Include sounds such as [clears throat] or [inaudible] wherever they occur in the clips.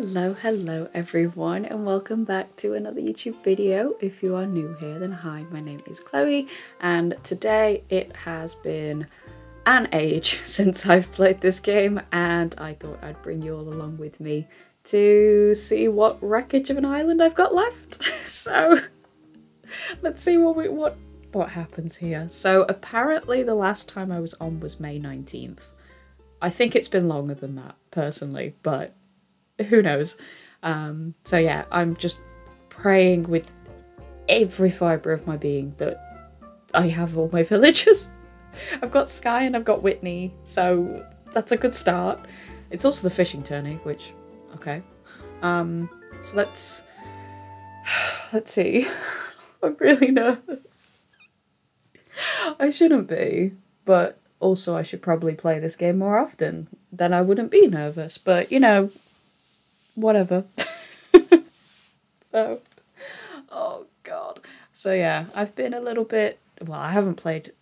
Hello, hello everyone, and welcome back to another YouTube video. If you are new here, then hi, my name is Chloe, and today it has been an age [laughs] since I've played this game, and I thought I'd bring you all along with me to see what wreckage of an island I've got left. [laughs] so let's see what we what what happens here. So apparently the last time I was on was May 19th. I think it's been longer than that, personally, but [laughs] who knows? Um, so yeah, I'm just praying with every fibre of my being that I have all my [laughs] villagers. I've got Sky and I've got Whitney, so that's a good start. It's also the fishing tourney, which okay. Um, so let's [sighs] let's see. [laughs] I'm really nervous. I shouldn't be, but also I should probably play this game more often. Then I wouldn't be nervous. But you know, whatever. [laughs] so, oh god. So yeah, I've been a little bit. Well, I haven't played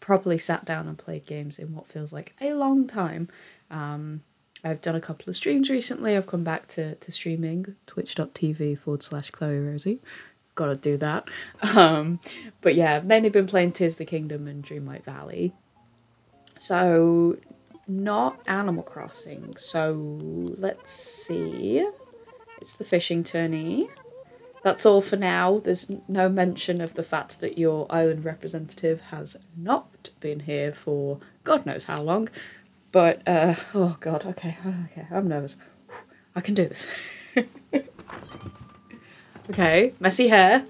properly sat down and played games in what feels like a long time. Um, I've done a couple of streams recently. I've come back to, to streaming, twitch.tv forward slash Chloe Rosey. Gotta do that. Um, but yeah, mainly been playing Tears the Kingdom and Dreamlight Valley. So not Animal Crossing. So let's see. It's the fishing tourney. That's all for now. There's no mention of the fact that your island representative has not been here for God knows how long. But, uh, oh god, okay, okay, I'm nervous. I can do this. [laughs] okay, messy hair.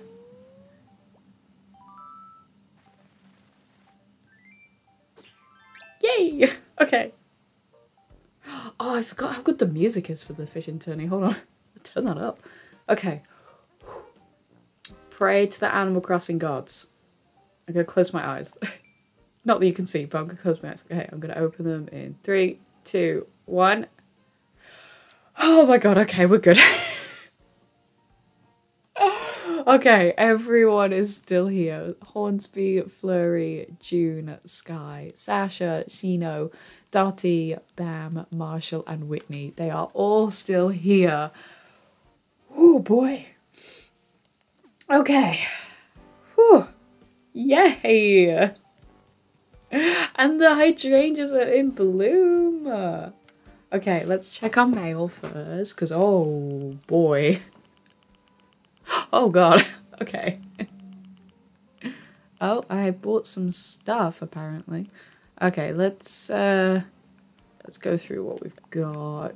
Yay! [laughs] Okay. Oh, I forgot how good the music is for the fishing tourney. Hold on. [laughs] Turn that up. Okay. Pray to the Animal Crossing gods. I'm going to close my eyes. [laughs] Not that you can see, but I'm going to close my eyes. Okay, I'm going to open them in three, two, one. Oh my god, okay, we're good. Okay, everyone is still here. Hornsby, Flurry, June, Sky, Sasha, Shino, Dottie, Bam, Marshall, and Whitney. They are all still here. Oh boy. Okay. Whew. Yay! And the hydrangeas are in bloom. Okay, let's check our mail first, because oh boy. [gasps] Oh god. [laughs] Okay. [laughs] Oh, I bought some stuff apparently. Okay, let's uh let's go through what we've got.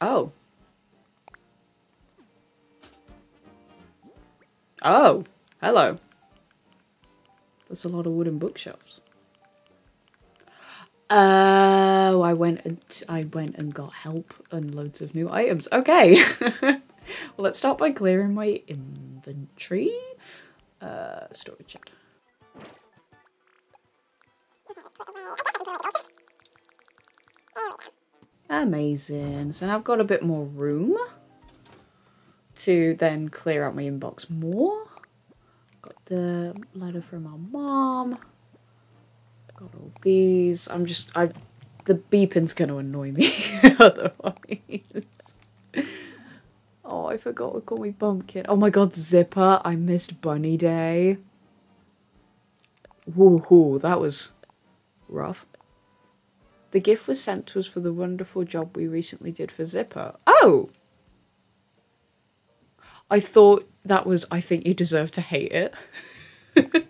Oh. Oh, hello. That's a lot of wooden bookshelves. Oh, I went and I went and got help and loads of new items. Okay. [laughs] well, let's start by clearing my inventory. Uh, storage. Amazing. So now I've got a bit more room to then clear out my inbox more. Got the letter from my mom. Got all these. I'm just I the beeping's gonna annoy me [laughs] otherwise. Oh, I forgot to call me Bumpkin. Oh my god, Zipper. I missed Bunny Day. Woohoo, that was rough. The gift was sent to us for the wonderful job we recently did for Zipper. Oh! I thought that was, I think you deserve to hate it. [laughs]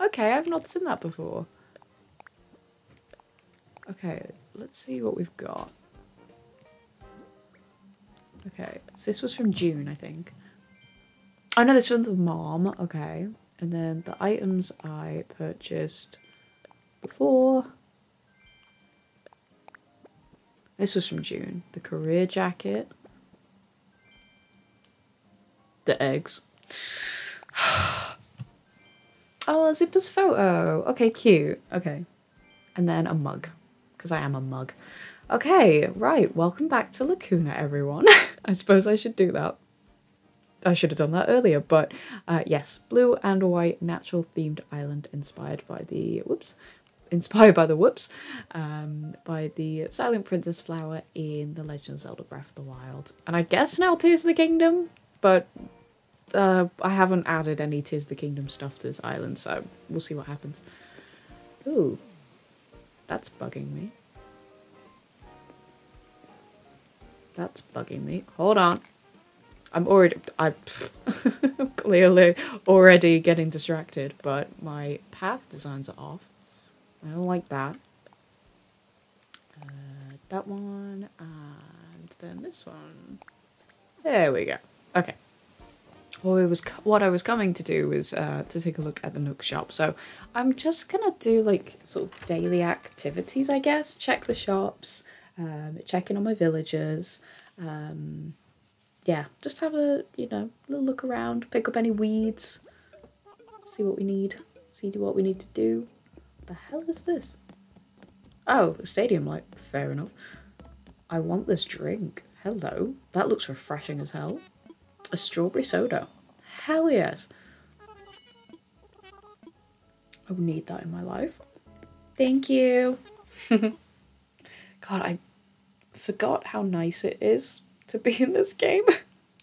okay, I've not seen that before. Okay, let's see what we've got. Okay, so this was from June, I think. Oh no, this was from the mom. Okay, and then the items I purchased before. This was from June. The career jacket. The eggs. [sighs] oh, Zipper's photo. Okay, cute. Okay. And then a mug. Because I am a mug. Okay, right. Welcome back to Lacuna, everyone. [laughs] I suppose I should do that. I should have done that earlier, but uh, yes, blue and white natural themed island inspired by the whoops, inspired by the whoops, um, by the Silent Princess flower in The Legend of Zelda Breath of the Wild, and I guess now Tears of the Kingdom, but uh, I haven't added any Tears the Kingdom stuff to this island, so we'll see what happens. Ooh, that's bugging me. That's bugging me. Hold on. I'm already, I'm [laughs] clearly already getting distracted, but my path designs are off. I don't like that. Uh, that one, and then this one. There we go. Okay. What I was what I was coming to do was uh, to take a look at the Nook shop. So I'm just gonna do like sort of daily activities, I guess. Check the shops, um, check in on my villagers. Um, yeah, just have a you know little look around, pick up any weeds, see what we need, see what we need to do. What the hell is this? Oh, a stadium light. Fair enough. I want this drink. Hello, that looks refreshing as hell. A strawberry soda. Hell yes. I would need that in my life. Thank you. [laughs] God, I forgot how nice it is to be in this game.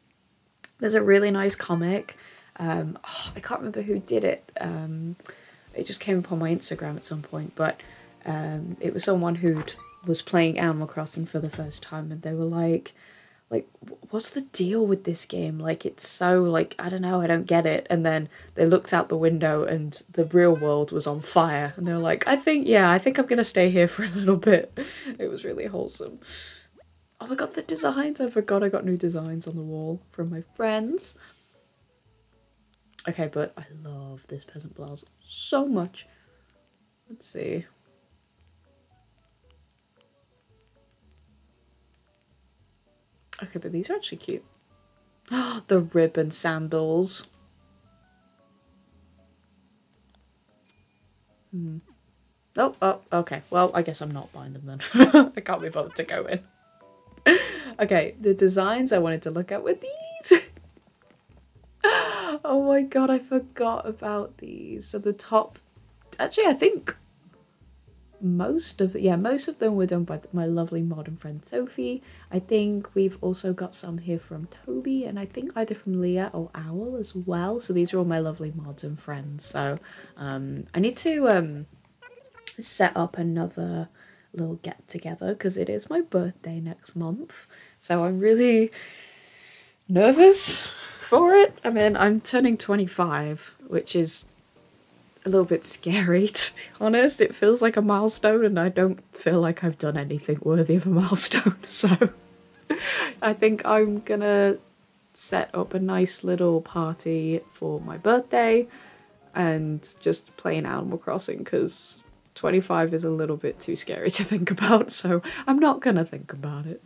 [laughs] There's a really nice comic. Um, oh, I can't remember who did it. Um, it just came up on my Instagram at some point, but um, it was someone who was playing Animal Crossing for the first time, and they were like, like what's the deal with this game? Like it's so like i don't know i don't get it. And then they looked out the window and the real world was on fire. And they were like i think yeah i think i'm gonna stay here for a little bit. [laughs] It was really wholesome. Oh my god the designs i forgot i got new designs on the wall from my friends. Okay but i love this peasant blouse so much. Let's see Okay, but these are actually cute. [gasps] the ribbon sandals. Hmm. Oh, oh, okay. Well, I guess I'm not buying them then. [laughs] I can't be bothered to go in. [laughs] okay, the designs I wanted to look at were these. [laughs] oh my god, I forgot about these. So the top... Actually, I think most of the, yeah most of them were done by my lovely modern friend Sophie. I think we've also got some here from Toby and I think either from Leah or Owl as well. So these are all my lovely mods and friends. So um, I need to um, set up another little get together because it is my birthday next month. So I'm really nervous for it. I mean I'm turning 25 which is a little bit scary, [laughs] to be honest. It feels like a milestone, and I don't feel like I've done anything worthy of a [laughs] milestone. So I think I'm gonna set up a nice little party for my birthday and just play an Animal Crossing because 25 is a little bit too scary [laughs] to think about, so I'm not gonna think about it.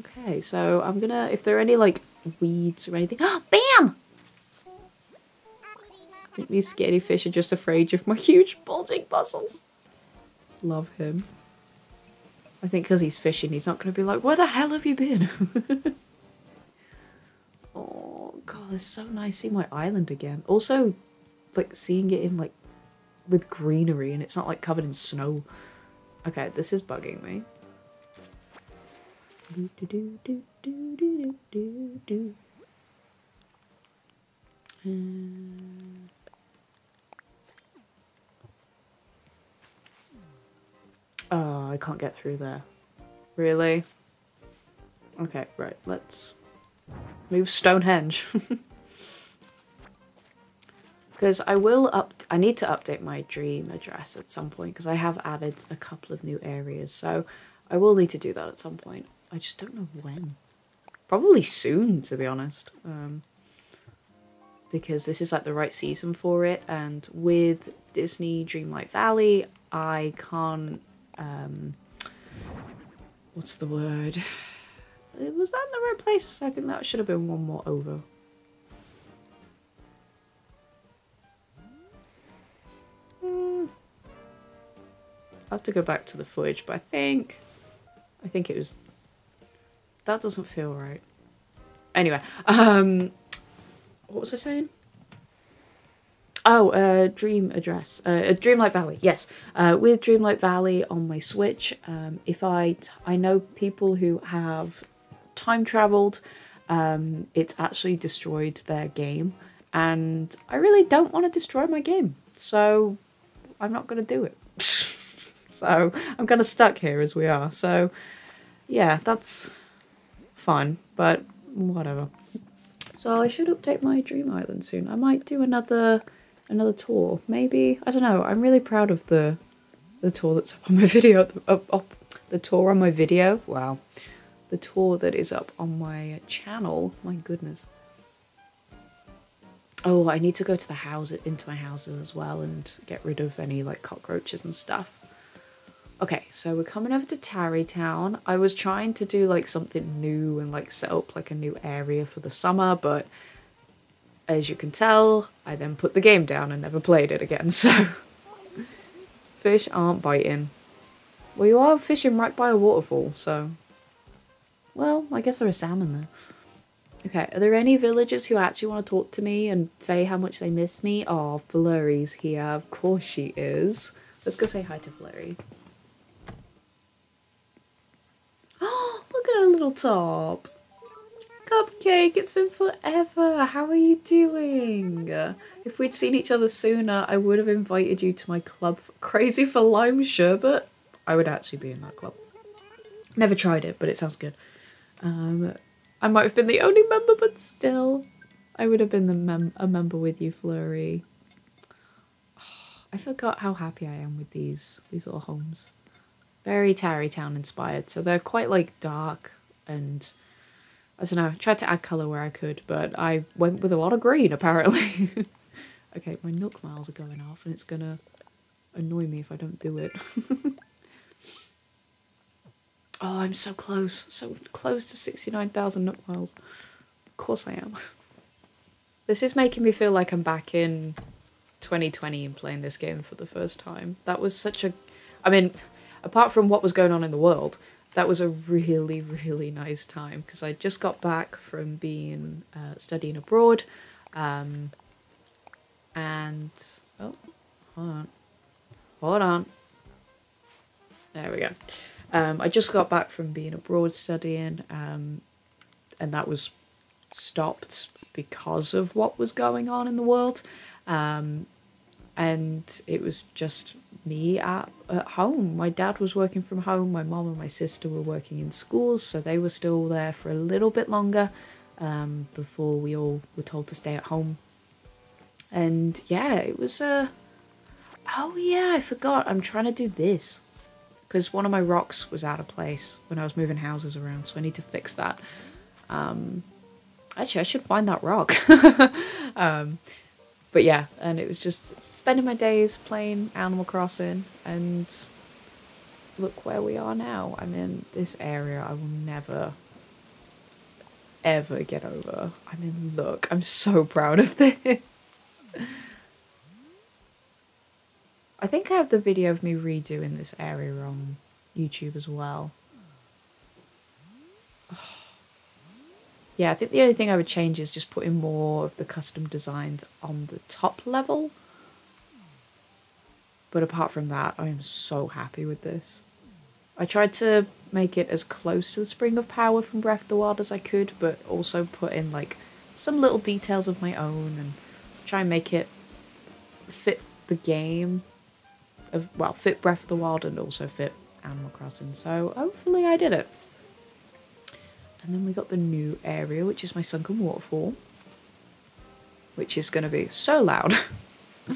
Okay, so I'm gonna, if there are any like weeds or anything, [gasps] bam! Think these scaredy fish are just afraid of my [laughs] huge bulging muscles. Love him. I think because he's fishing, he's not going to be like, where the hell have you been? [laughs] oh, God, it's so nice seeing my island again. Also, like, seeing it in, like, with greenery and it's not, like, covered in snow. Okay, this is bugging me. Do, do, do, do, do, do, do, do. And Oh, I can't get through there. Really? Okay, right, let's move Stonehenge. [laughs] Because I will up, I need to update my dream address at some point because I have added a couple of new areas. So I will need to do that at some point. I just don't know when. Probably soon, to be honest. Um, because this is like the right season for it. And with Disney Dreamlight Valley, I can't um, what's the word? Was that in the right place? I think that should have been one more over. Hmm. I have to go back to the footage, but I think I think it was. That doesn't feel right. Anyway, um, what was I saying? Oh, uh, Dream Address, uh, Dreamlight Valley. Yes, uh, with Dreamlight Valley on my Switch. Um, if I I know people who have time traveled, um, it's actually destroyed their game, and I really don't want to destroy my game, so I'm not gonna do it. [laughs] so I'm kind of stuck here as we are. So yeah, that's fine, but whatever. So I should update my Dream Island soon. I might do another another tour. Maybe I don't know. I'm really proud of the the tour that's up on my [laughs] video. Up, up the tour on my video. Wow, the tour that is up on my channel. My goodness. Oh, I need to go to the house into my houses as well and get rid of any like cockroaches and stuff. Okay, so we're coming over to Tarrey Town. I was trying to do like something new and like set up like a new area for the summer, but as you can tell, I then put the game down and never played it again, [laughs] so... Fish aren't biting. Well, you are fishing right by a waterfall, so... Well, I guess there are salmon there. Okay, are there any villagers who actually want to talk to me and say how much they miss me? Oh, Flurry's here. Of course she is. Let's go say hi to Flurry. Oh, [gasps] look at her little top. Cupcake, it's been forever. How are you doing? If we'd seen each other sooner, I would have invited you to my club Crazy for Lime Sherbet. I would actually be in that club. Never tried it, but it sounds good. Um, I might have been the only member, but still. I would have been the mem a member with you, Flurry. Oh, [sighs] I forgot how happy I am with these these little homes. Very Tarrey Town inspired, so they're quite like dark and I don't know. I tried to add colour where I could, but I went with a lot of green apparently. [laughs] okay, my Nook miles are going off, and it's gonna annoy me if I don't do it. [laughs] Oh, I'm so close. So close to 69,000 Nook miles. Of course I am. [laughs] This is making me feel like I'm back in 2020 and playing this game for the first time. That was such a... I mean, apart from what was going on in the world, that was a really, really nice time because I just got back from being uh, studying abroad. Um, and... Oh, hold on. Hold on. There we go. Um, I just got back from being abroad studying, um, and that was stopped because of what was going on in the world. Um, and it was just me at, at home. My dad was working from home, my mom and my sister were working in schools, so they were still there for a little bit longer um, before we all were told to stay at home. And yeah, it was a. Uh... Oh, yeah, I forgot. I'm trying to do this because one of my rocks was out of place when I was moving houses around, so I need to fix that. Um, actually, I should find that rock. [laughs] um, but yeah, and it was just spending my days playing Animal Crossing, and look where we are now. I'm in this area I will never, ever get over. I mean, look, I'm so proud of [laughs] this. I think I have the video of me redoing this area on YouTube as well. [sighs] Oh. Yeah, I think the only thing I would change is just putting more of the custom designs on the top level. But apart from that, I am so happy with this. I tried to make it as close to the Spring of Power from Breath of the Wild as I could, but also put in like some little details of my own and try and make it fit the game of well fit Breath of the Wild and also fit Animal Crossing. So hopefully I did it. And then we got the new area, which is my sunken waterfall, which is going to be so loud. [laughs] oh,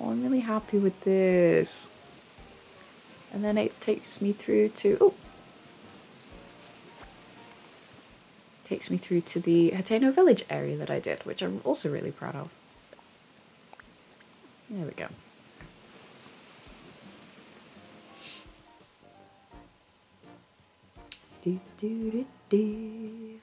I'm really happy with this. And then it takes me through to oh, takes me through to the Hateno village area that I did, which I'm also really proud of. There we go. Do, do, do, do.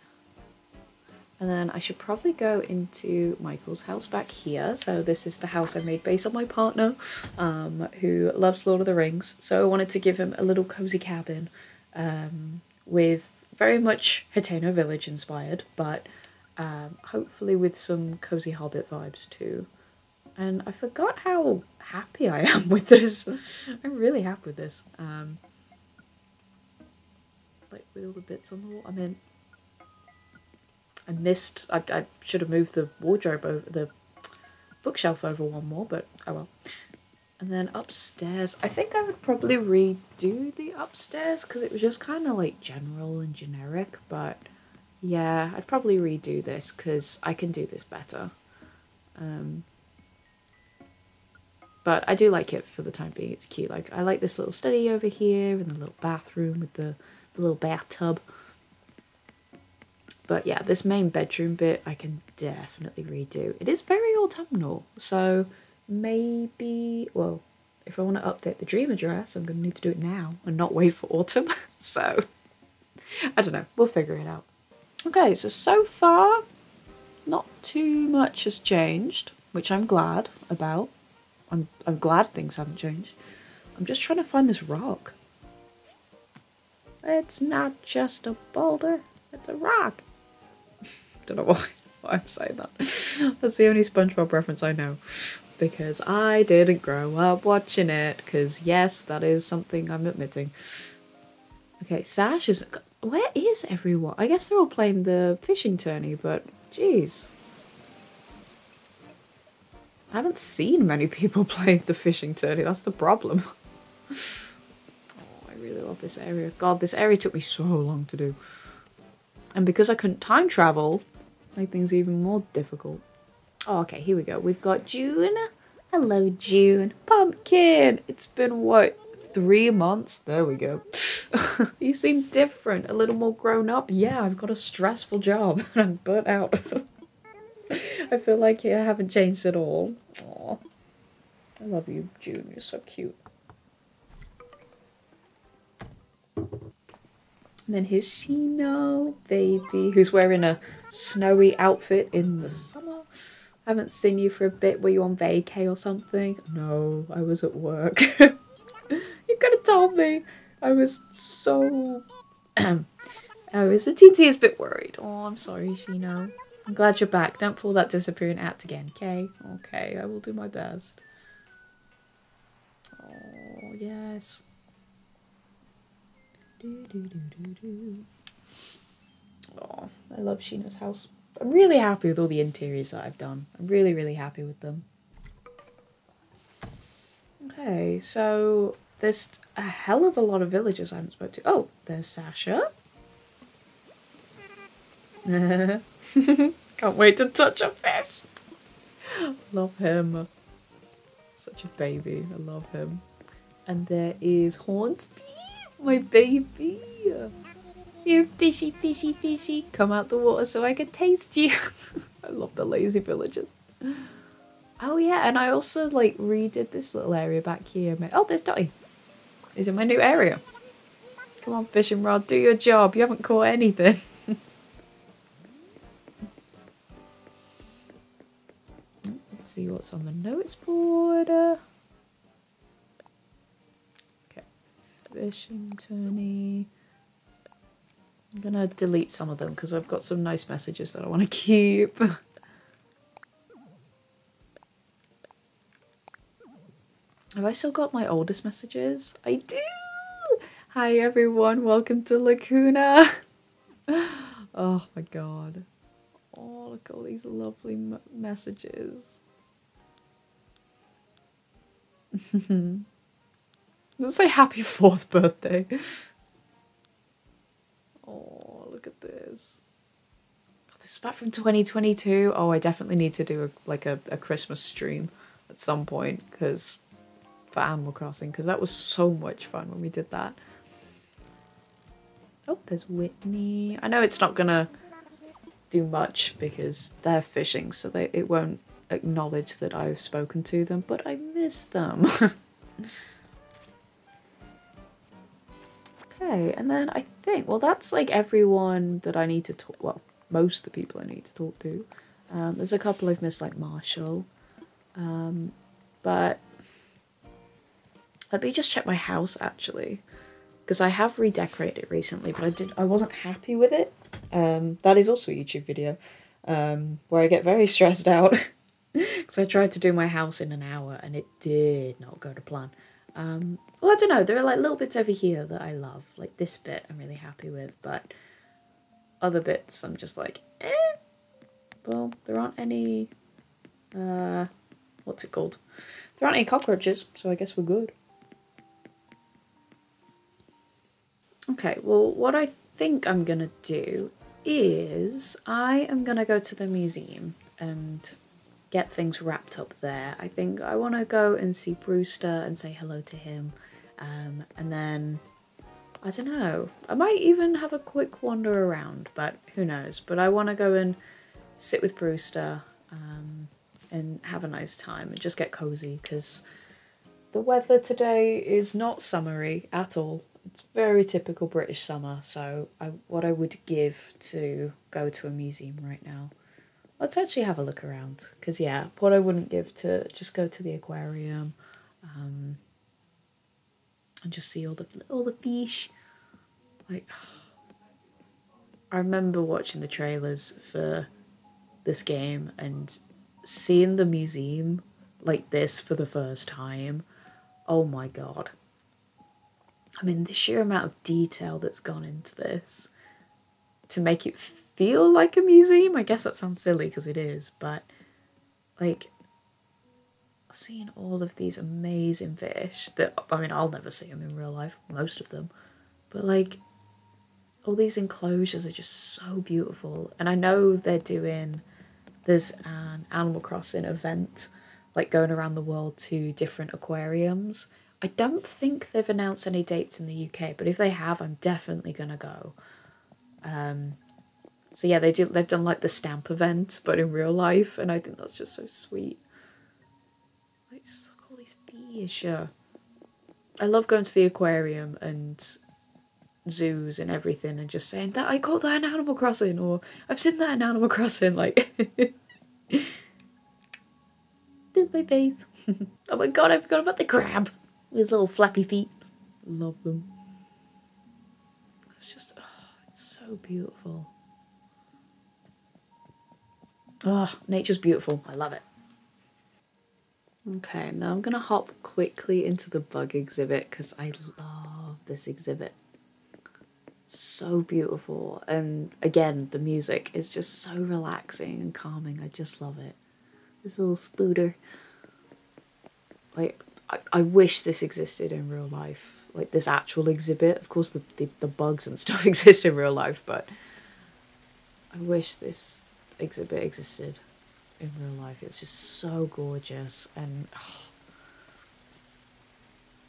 And then I should probably go into Michael's house back here. So this is the house I made based on my partner, um, who loves Lord of the Rings. So I wanted to give him a little cozy cabin um, with very much Hateno Village inspired, but um, hopefully with some cozy Hobbit vibes too. And I forgot how happy I am [laughs] with this. I'm really happy with this. Um, like with all the bits on the wall. I mean, I missed. I, I should have moved the wardrobe over the bookshelf over one more, but oh well. And then upstairs, I think I would probably redo the upstairs because it was just kind of like general and generic. But yeah, I'd probably redo this because I can do this better. Um, but I do like it for the time being. It's cute. Like I like this little study over here and the little bathroom with the, the little bathtub. But yeah, this main bedroom bit I can definitely redo. It is very autumnal, so maybe, well, if I want to update the dream address, I'm going to need to do it now and not wait for autumn. [laughs] so, I don't know, we'll figure it out. Okay, so so far, not too much has changed, which I'm glad about. I'm, I'm glad things haven't changed. I'm just trying to find this rock. It's not just a boulder, it's a rock. [laughs] Don't know why, why I'm saying that. [laughs] That's the only SpongeBob reference I know. Because I didn't grow up watching it. Because, yes, that is something I'm admitting. Okay, Sash is... Where is everyone? I guess they're all playing the fishing tourney, but... Jeez. I haven't seen many people [laughs] play the fishing tourney. That's the problem. [laughs] oh, I really love this area. God, this area took me so long to do. And because I couldn't time travel, made things even more difficult. Oh, okay, here we go. We've got June. Hello, June. Pumpkin. It's been, what, three months? There we go. [laughs] you seem different, a little more grown up. Yeah, I've got a stressful job and I'm burnt out. [laughs] I feel like I haven't changed at all. Aww. I love you, June. You're so cute. And then here's Shino, baby, who's wearing a snowy outfit in the summer. I haven't seen you for a bit. Were you on vacay or something? No, I was at work. [laughs] you could have told me. I was so... [clears throat] I was the teeniest bit worried. Oh, I'm sorry, Shino. I'm glad you're back. Don't pull that disappearing act again, okay? Okay, I will do my best. Oh, yes. Oh, I love Shino's house. I'm really happy with all the interiors that I've done. I'm really, really happy with them. Okay, so there's a hell of a lot of villagers I haven't spoke to. Oh, there's Sasha. [laughs] [laughs] Can't wait to touch a fish. love him. Such a baby. I love him. And there is Hornsby my baby. You fishy, fishy, fishy. Come out the water so I can taste you. [laughs] I love the lazy villagers. Oh yeah, and I also like redid this little area back here. Oh, there's Dottie. Is in my new area. Come on, fishing rod, do your job. You haven't caught anything. [laughs] Let's see what's on the notes board. Okay, fishing tourney. I'm gonna delete some of them because I've got some nice messages that I want to [laughs] keep. Have I still got my oldest messages? I do! Hi everyone, welcome to Lacuna. [laughs] oh my god. Oh, look at all these lovely messages. [laughs] Does it say happy fourth birthday? [laughs] oh, look at this. God, this is back from 2022. Oh, I definitely need to do a, like a, a Christmas stream at some point because for Animal Crossing because that was so much fun when we did that. Oh, there's Whitney. I know it's not gonna do much because they're fishing, so they it won't acknowledge that I've spoken to them, but I miss them. [laughs] Okay, and then I think, well, that's like everyone that I need to talk, well, most of the people I need to talk to. Um, there's a couple I've missed, like Marshall. Um, but let me just check my house actually, because I have redecorated it recently, but I did I wasn't happy with it. Um, that is also a YouTube video um, where I get very [laughs] stressed out [laughs] because I tried to do my house in an hour and it did not go to plan. Um, well, I don't know. There are like little bits over here that I love. Like this bit, I'm really happy with, but other bits, I'm just like, eh. Well, there aren't any. Uh, what's it called? There aren't any cockroaches, so I guess we're good. Okay, well, what I think I'm gonna do is I am gonna go to the museum and get things wrapped up there. I think I want to go and see Brewster and say hello to him, um, and then I don't know. I might even have a quick wander around, but who knows? But I want to go and sit with Brewster um, and have a nice time and just get cozy because the weather today is not summery at all. It's very typical British summer, so I, what I would give to go to a museum right now. Let's actually have a look around because, yeah, what I wouldn't give to just go to the aquarium um, and just see all the all the fish. Like, [sighs] I remember watching the trailers for this game and seeing the museum like this for the first time, oh my god. I mean, the sheer amount of detail that's gone into this to make it feel like a museum. I guess that sounds silly because it is, but like seeing all of these amazing fish that I mean, I'll never see them in real life, most of them, but like all these enclosures are just so beautiful. And I know they're doing there's an um, Animal Crossing event like going around the world to different aquariums. I don't think they've announced any dates in the UK, but if they have, I'm definitely gonna go. Um, so yeah, they do. They've done like the stamp event, but in real life, and I think that's just so sweet. Like, just look all these fish. I love going to the aquarium and zoos and everything and just saying that I caught that in Animal Crossing or I've seen that in Animal Crossing like [laughs] There's my face. [laughs] oh my god, I forgot about the crab. His little flappy feet. Love them. It's just oh, so beautiful. Oh, nature's beautiful. I love it. Okay, now I'm gonna hop quickly into the bug exhibit because I love this exhibit so beautiful. And again, the music is just so relaxing and calming. I just love it. This little spooter. Like, I, I wish this existed in real life. Like this actual exhibit. Of course, the, the, the bugs and [laughs] stuff exist in real life, but I wish this exhibit existed in real life. It's just so gorgeous and. Oh, [sighs]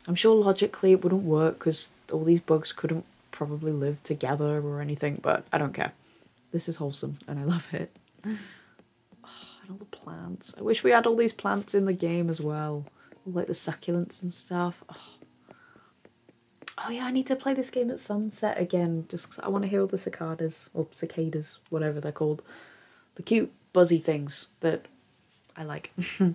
I'm sure logically it wouldn't work because all these bugs couldn't probably live together or anything, but I don't care. This is wholesome and I love it. [sighs] And all the plants. I wish we had all these plants in the game as well. Like the succulents and stuff. [sighs] Oh. Oh yeah, I need to play this game at sunset again just because I want to hear all the cicadas or cicadas, whatever they're called. The cute buzzy things that I like. [laughs]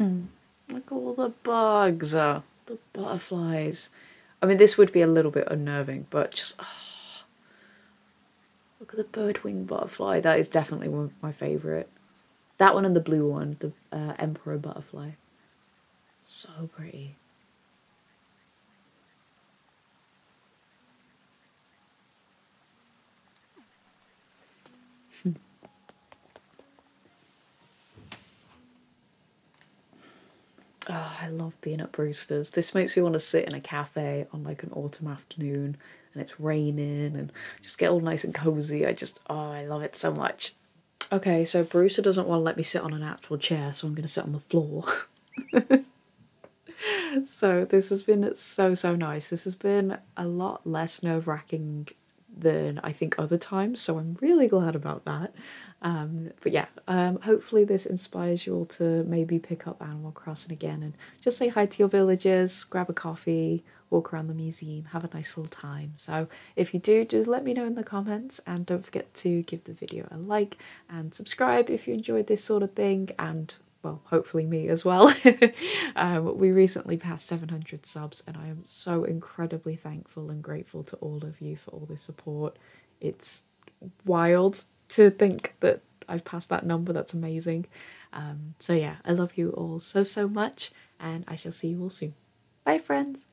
Hmm. Look at all the bugs, uh, the butterflies. I mean, this would be a little bit unnerving, but just oh, look at the birdwing butterfly. That is definitely one of my favourite. That one and the blue one, the uh, emperor butterfly. So pretty. Oh, I love being at Brewster's. This makes me want to sit in a cafe on like an autumn afternoon and it's raining and just get all nice and cozy. I just, oh, I love it so much. Okay, so Brewster doesn't want to let me sit on an actual chair, so I'm going to sit on the floor. [laughs] so this has been so so nice. This has been a lot less nerve wracking than I think other times, so I'm really glad about that. Um, but yeah, um, hopefully this inspires you all to maybe pick up Animal Crossing again and just say hi to your villagers, grab a coffee, walk around the museum, have a nice little time. So if you do, just let me know in the comments and don't forget to give the video a like and subscribe if you enjoyed this sort of thing and well, hopefully me as well. [laughs] um, we recently passed 700 subs, and I am so incredibly thankful and grateful to all of you for all the support. It's wild to think that I've passed that number. That's amazing. Um, so, yeah, I love you all so, so much, and I shall see you all soon. Bye, friends.